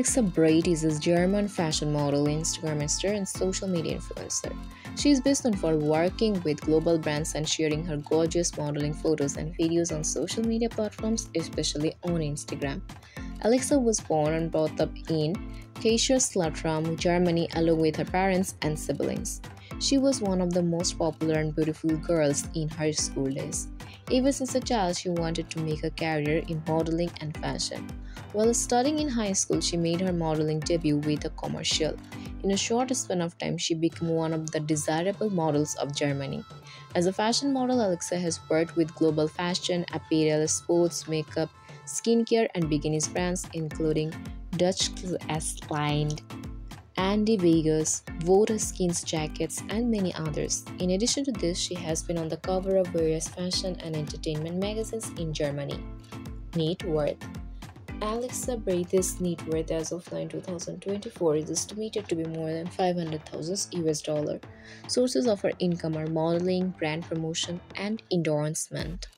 Alexa Breit is a German fashion model, Instagrammer, and social media influencer. She is best known for working with global brands and sharing her gorgeous modeling photos and videos on social media platforms, especially on Instagram. Alexa was born and brought up in Kaiserslautern, Germany, along with her parents and siblings. She was one of the most popular and beautiful girls in her school days. Ever since a child, she wanted to make a career in modeling and fashion. While studying in high school, she made her modeling debut with a commercial. In a short span of time, she became one of the desirable models of Germany. As a fashion model, Alexa has worked with global fashion, apparel, sports, makeup, skincare, and bikinis brands, including Dutch Line, Andy Vegas, Voda Skins jackets, and many others. In addition to this, she has been on the cover of various fashion and entertainment magazines in Germany. Net worth Alexa Breit's net worth as of 9 2024 is estimated to be more than 500,000 US dollar. Sources of her income are modeling, brand promotion, and endorsement.